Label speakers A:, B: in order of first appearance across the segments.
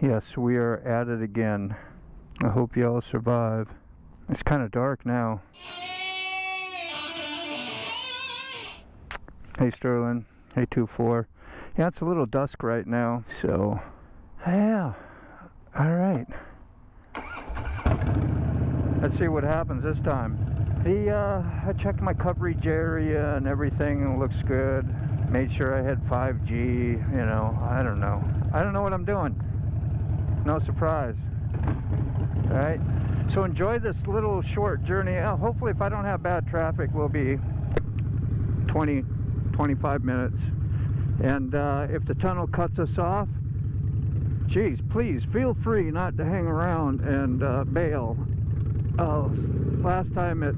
A: Yes, we are at it again. I hope you all survive. It's kind of dark now. Hey Sterling. Hey 2-4. Yeah, it's a little dusk right now, so yeah. Alright. Let's see what happens this time. The uh, I checked my coverage area and everything looks good. Made sure I had 5G, you know, I don't know. I don't know what I'm doing. No surprise. Alright. So enjoy this little short journey. Uh, hopefully if I don't have bad traffic, we'll be 20, 25 minutes. And uh, if the tunnel cuts us off, geez, please feel free not to hang around and uh, bail. Uh, last time it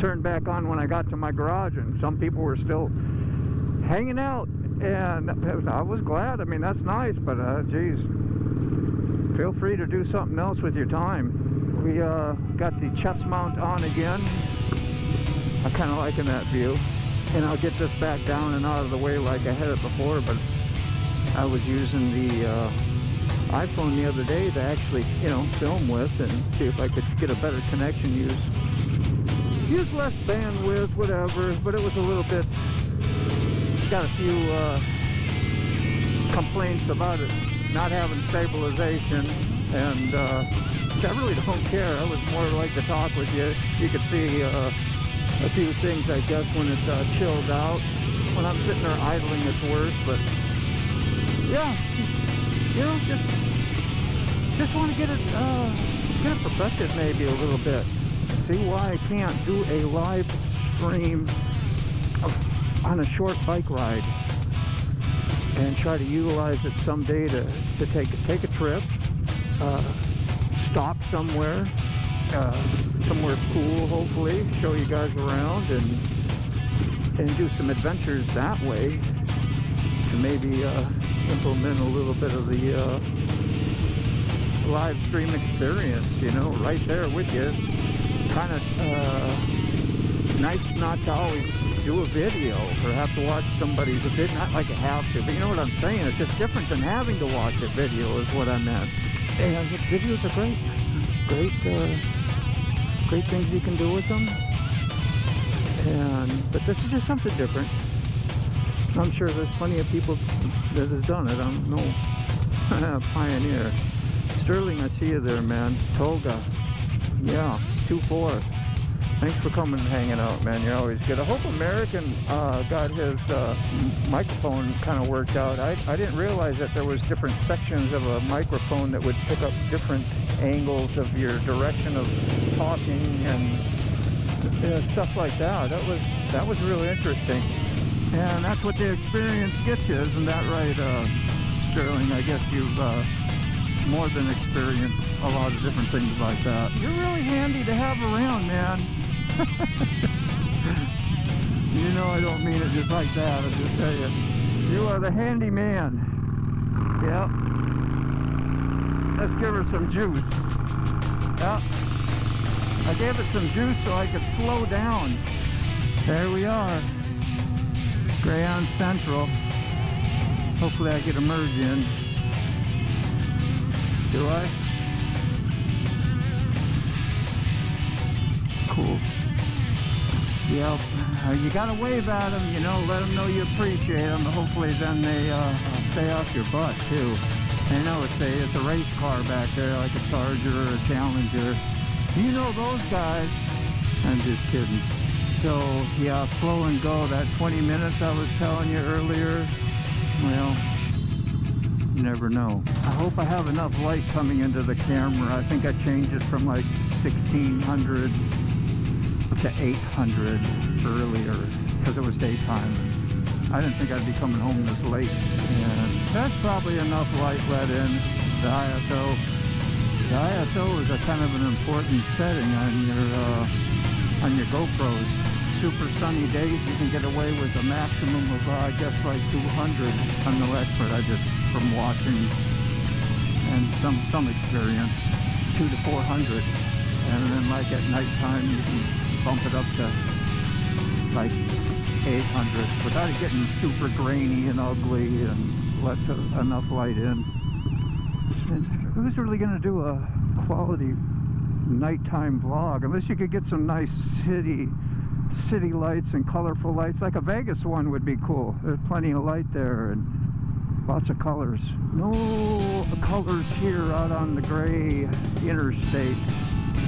A: turned back on when I got to my garage and some people were still hanging out and I was glad. I mean, that's nice, but uh, geez, feel free to do something else with your time. We uh, got the chest mount on again. I'm kind of liking that view and I'll get this back down and out of the way like I had it before but I was using the uh, iPhone the other day to actually you know film with and see if I could get a better connection use use less bandwidth whatever but it was a little bit got a few uh, complaints about it not having stabilization and uh, I really don't care I was more like to talk with you you could see uh, a few things, I guess, when it's uh, chilled out. When I'm sitting there idling, it's worse, but yeah, you know, just just want to get it uh, get it perfected maybe a little bit. See why I can't do a live stream of, on a short bike ride and try to utilize it someday to, to take, take a trip, uh, stop somewhere, uh, somewhere cool, hopefully, show you guys around and and do some adventures that way to maybe uh, implement a little bit of the uh, live stream experience, you know, right there with you. Kind of uh, nice not to always do a video or have to watch somebody's video, not like I have to, but you know what I'm saying? It's just different than having to watch a video is what I meant. And videos are great. Great uh, great things you can do with them. And but this is just something different. I'm sure there's plenty of people that has done it. I'm no pioneer. Sterling, I see you there, man. Toga. Yeah, 2-4. Thanks for coming and hanging out, man. You're always good. I hope American uh, got his uh, microphone kind of worked out. I, I didn't realize that there was different sections of a microphone that would pick up different angles of your direction of talking and stuff like that. That was that was really interesting. And that's what the experience gets you, isn't that right, uh, Sterling? I guess you've uh, more than experienced a lot of different things like that. You're really handy to have around, man. you know I don't mean it just like that, I just tell you. You are the handy man. Yep. Let's give her some juice. Yep. I gave it some juice so I could slow down. There we are. Greyhound Central. Hopefully I get a merge in. Do I? Cool. Yep. Uh, you gotta wave at them, you know, let them know you appreciate them. Hopefully then they uh, stay off your butt too. I know it's a, it's a race car back there, like a Charger or a Challenger. You know those guys. I'm just kidding. So, yeah, slow and go. That 20 minutes I was telling you earlier, well, you never know. I hope I have enough light coming into the camera. I think I changed it from like 1600 to 800 earlier because it was daytime. I didn't think I'd be coming home this late. And that's probably enough light let in the ISO. The ISO is a kind of an important setting on your uh, on your GoPros. Super sunny days, you can get away with a maximum of, uh, I guess, like 200. I'm no expert. I just from watching and some some experience, two to 400. And then like at nighttime, you can bump it up to like 800 without it getting super grainy and ugly and let enough light in. And who's really going to do a quality nighttime vlog? Unless you could get some nice city city lights and colorful lights. Like a Vegas one would be cool. There's plenty of light there and lots of colors. No colors here out on the gray interstate.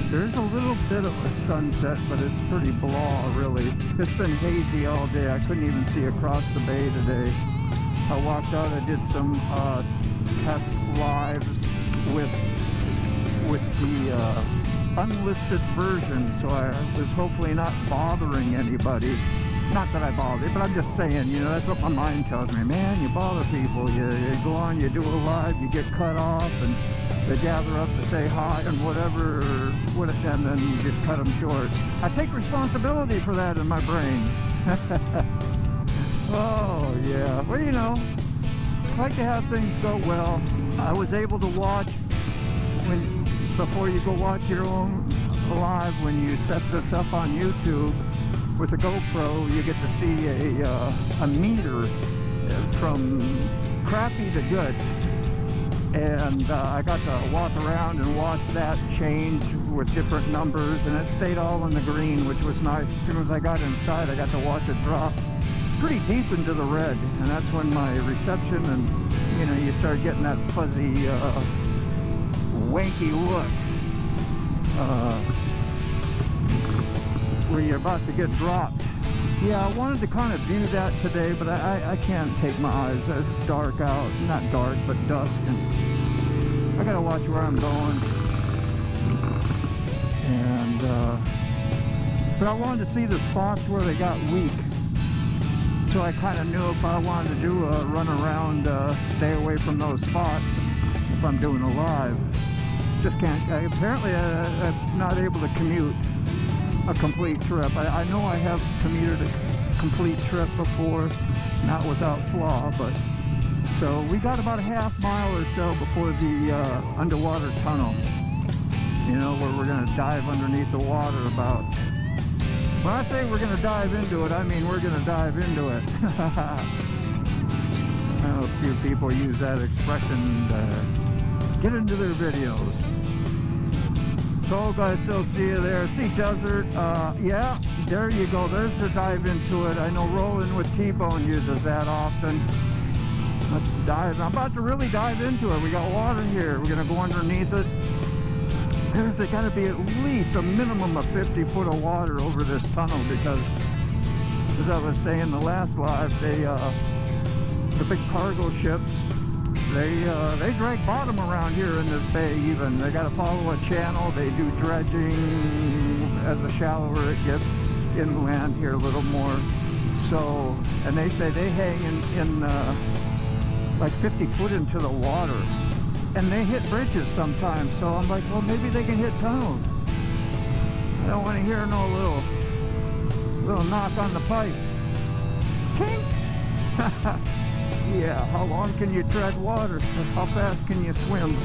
A: There's a little bit of a sunset, but it's pretty blah, really. It's been hazy all day. I couldn't even see across the bay today. I walked out, I did some uh, test lives with with the uh, unlisted version, so I was hopefully not bothering anybody. Not that I bother, but I'm just saying, you know, that's what my mind tells me. Man, you bother people. You, you go on, you do a live, you get cut off, and they gather up to say hi and whatever, what, and then you just cut them short. I take responsibility for that in my brain. oh, yeah. Well, you know, I like to have things go well. I was able to watch when before you go watch your own live when you set this up on YouTube with a GoPro you get to see a, uh, a meter from crappy to good. And uh, I got to walk around and watch that change with different numbers and it stayed all in the green which was nice. As soon as I got inside I got to watch it drop pretty deep into the red and that's when my reception and you know you start getting that fuzzy uh, wanky look uh, where you're about to get dropped. Yeah, I wanted to kind of view that today, but I, I can't take my eyes. It's dark out. Not dark, but dusk. And I got to watch where I'm going. And, uh, but I wanted to see the spots where they got weak. So I kind of knew if I wanted to do a run around, uh, stay away from those spots if I'm doing a live just can't. I, apparently, I, am not able to commute a complete trip. I, I, know I have commuted a complete trip before, not without flaw, but so we got about a half mile or so before the uh, underwater tunnel. You know, where we're going to dive underneath the water about. When I say we're going to dive into it, I mean we're going to dive into it. I know a few people use that expression to get into their videos. Told I still see you there. Sea Desert, uh, yeah, there you go. There's the dive into it. I know Rolling with T-Bone uses that often. Let's dive. I'm about to really dive into it. We got water here. We're going to go underneath it. There's got to be at least a minimum of 50 foot of water over this tunnel because, as I was saying the last live, they, uh, the big cargo ships they uh, they drag bottom around here in this bay even. They got to follow a channel. They do dredging as the shallower it gets inland here a little more. So, and they say they hang in, in uh, like 50 foot into the water. And they hit bridges sometimes. So I'm like, well, maybe they can hit tunnels. I don't want to hear no little, little knock on the pipe. Tink! Yeah, how long can you tread water? How fast can you swim?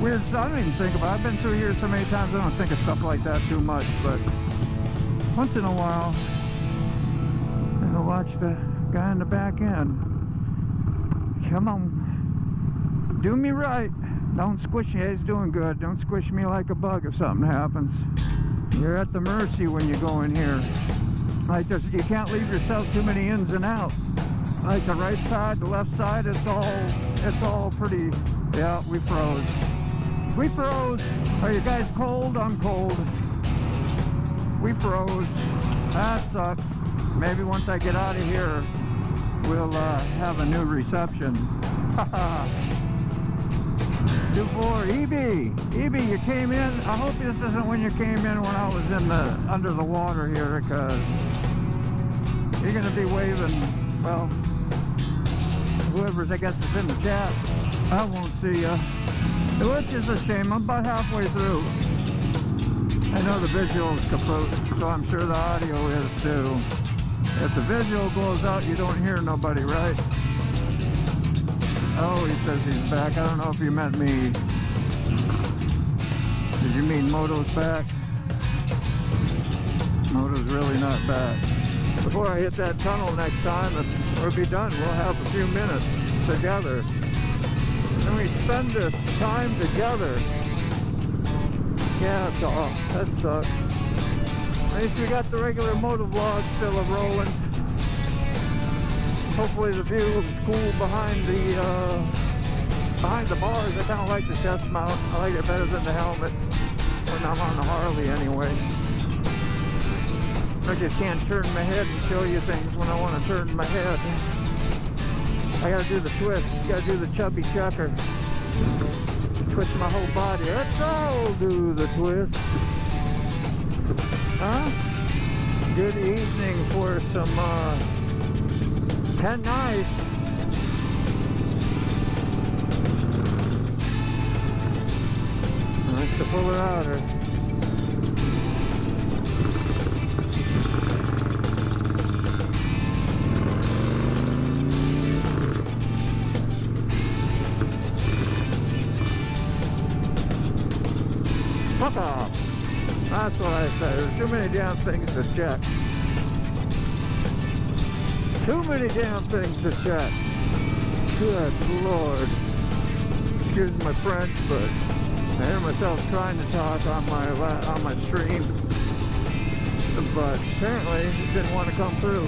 A: Weird stuff I don't even think about. I've been through here so many times I don't think of stuff like that too much, but once in a while I'll watch the guy in the back end. Come on. Do me right. Don't squish me. He's doing good. Don't squish me like a bug if something happens. You're at the mercy when you go in here. Like you can't leave yourself too many ins and outs like the right side, the left side, it's all, it's all pretty, yeah, we froze. We froze. Are you guys cold? I'm cold. We froze. That sucks. Maybe once I get out of here, we'll uh, have a new reception. Two four, EB, EB, you came in. I hope this isn't when you came in when I was in the under the water here, because you're gonna be waving. Well, whoever's I guess is in the chat, I won't see you. Which is a shame. I'm about halfway through. I know the visual is kaput, so I'm sure the audio is too. If the visual goes out, you don't hear nobody, right? Oh, he says he's back. I don't know if you meant me. Did you mean Moto's back? Moto's really not back before I hit that tunnel next time, and we'll be done. We'll have a few minutes together. and we spend this time together. Yeah, dog. That sucks. At least we got the regular motor motovlog still a rolling. Hopefully the view is cool behind the uh, behind the bars. I kind of like the chest mount. I like it better than the helmet when I'm on the Harley anyway. I just can't turn my head and show you things when I want to turn my head. I gotta do the twist. Gotta do the Chubby Checker. Twist my whole body. Let's all do the twist. Huh? Good evening for some uh, 10 nice. That's the fuller outer. Fuck off. That's what I said. There's too many damn things to check. Too many damn things to check. Good lord. Excuse my French, but I hear myself trying to talk on my on my stream, but apparently it didn't want to come through.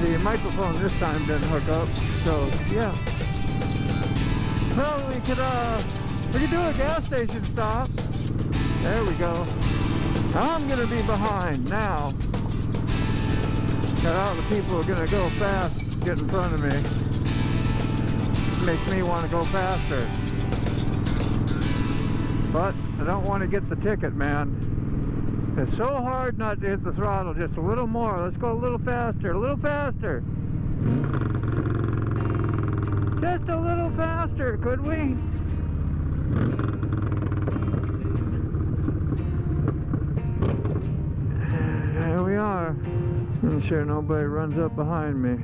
A: The microphone this time didn't hook up, so yeah. Well, we could uh, we could do a gas station stop. There we go. I'm gonna be behind now. Got all the people are gonna go fast, get in front of me. Makes me want to go faster. But I don't want to get the ticket, man. It's so hard not to hit the throttle just a little more. Let's go a little faster, a little faster. Just a little faster, could we? I'm sure nobody runs up behind me.